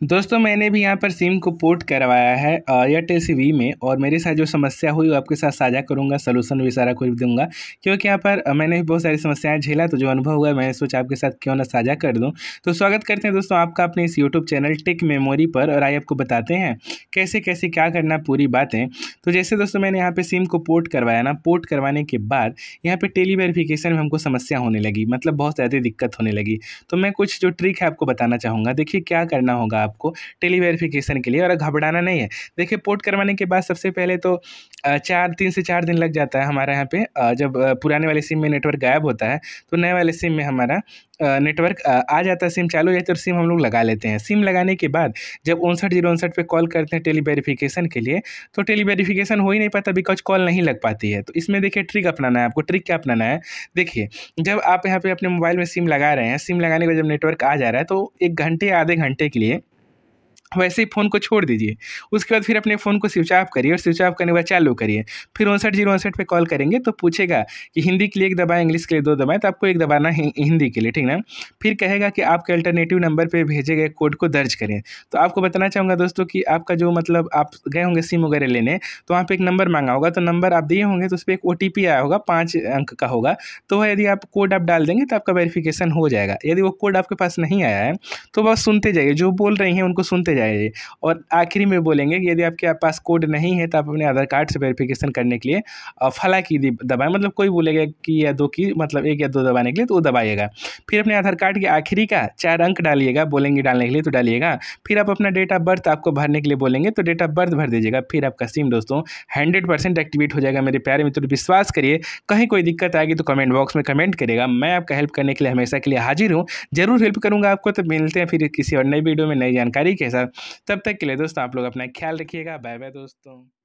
दोस्तों, मैंने भी यहाँ पर सिम को पोर्ट करवाया है एयरटेल सी वी में और मेरे साथ जो समस्या हुई वो आपके साथ साझा करूँगा सोल्यूशन भी सारा कुछ दूँगा। क्योंकि यहाँ पर मैंने भी बहुत सारी समस्याएँ झेला तो जो अनुभव हुआ मैंने सोचा आपके साथ क्यों ना साझा कर दूँ। तो स्वागत करते हैं दोस्तों, आपका अपने इस यूट्यूब चैनल टिक मेमोरी पर और आइए आपको बताते हैं कैसे कैसे क्या करना पूरी बातें। तो जैसे दोस्तों, मैंने यहाँ पर सिम को पोर्ट करवाया ना पोर्ट करवाने के बाद यहाँ पर टेली वेरिफिकेशन में हमको समस्या होने लगी मतलब बहुत ज़्यादा दिक्कत होने लगी। तो मैं कुछ जो ट्रिक है आपको बताना चाहूँगा, देखिए क्या करना होगा आपको टेली वेरिफिकेशन के लिए और घबराना नहीं है। देखिए, पोर्ट करवाने के बाद सबसे पहले तो चार तीन से चार दिन लग जाता है हमारे यहाँ पे जब पुराने वाले सिम में नेटवर्क गायब होता है तो नए वाले सिम में हमारा नेटवर्क आ जाता है, सिम चालू हो जाता है और सिम हम लोग लगा लेते हैं। सिम लगाने के बाद जब उनसठ ज़ीरो उनसठ पर कॉल करते हैं टेली वेरिफिकेशन के लिए तो टेली वेरिफिकेशन हो ही नहीं पाता बिकॉज़ कॉल नहीं लग पाती है। तो इसमें देखिए ट्रिक अपनाना है आपको, ट्रिक क्या अपनाना है? देखिए, जब आप यहाँ पे अपने मोबाइल में सिम लगा रहे हैं, सिम लगाने के बाद जब नेटवर्क आ जा रहा है तो एक घंटे आधे घंटे के लिए वैसे ही फ़ोन को छोड़ दीजिए। उसके बाद फिर अपने फ़ोन को स्विच ऑफ़ करिए और स्विच ऑफ़ करने के बाद चालू करिए। फिर उनसठ ज़ीरो उनसठ पर कॉल करेंगे तो पूछेगा कि हिंदी के लिए एक दबाएँ इंग्लिश के लिए दो दबाएँ तो आपको एक दबाना है हिंदी के लिए, ठीक ना? फिर कहेगा कि आपके अल्टरनेटिव नंबर पर भेजे गए कोड को दर्ज करें। तो आपको बताना चाहूँगा दोस्तों कि आपका जो मतलब आप गए होंगे सिम वगैरह लेने तो वहाँ पर एक नंबर मांगा होगा तो नंबर आप दिए होंगे तो उस पर एक ओटीपी आया होगा, पाँच अंक का होगा। तो वह यदि आप कोड आप डाल देंगे तो आपका वेरिफिकेशन हो जाएगा। यदि वो कोड आपके पास नहीं आया है तो बस सुनते जाइए, जो बोल रही हैं उनको सुनते जाइए और आखिरी में बोलेंगे कि यदि आपके पास कोड नहीं है तो आप अपने आधार कार्ड से वेरिफिकेशन करने के लिए फला की दबाएँ। मतलब कोई बोलेगा कि या दो की मतलब एक या दो दबाने के लिए तो वो दबाइएगा फिर अपने आधार कार्ड के आखिरी का चार अंक डालिएगा, बोलेंगे डालने के लिए तो डालिएगा। फिर आप अपना डेट ऑफ़ बर्थ आपको भरने के लिए बोलेंगे तो डेट ऑफ़ बर्थ भर दीजिएगा। फिर आपका सिम दोस्तों हंड्रेड एक्टिवेट हो जाएगा। मेरे प्यारे मित्र, विश्वास करिए, कहीं कोई दिक्कत आएगी तो कमेंट बॉक्स में कमेंट करेगा मैं आपका हेल्प करने के लिए हमेशा के लिए हाजिर हूँ। ज़रूर हेल्प करूँगा आपको। तो मिलते हैं फिर किसी और नई वीडियो में नई जानकारी के साथ। तब तक के लिए दोस्तों आप लोग अपना ख्याल रखिएगा। बाय बाय दोस्तों।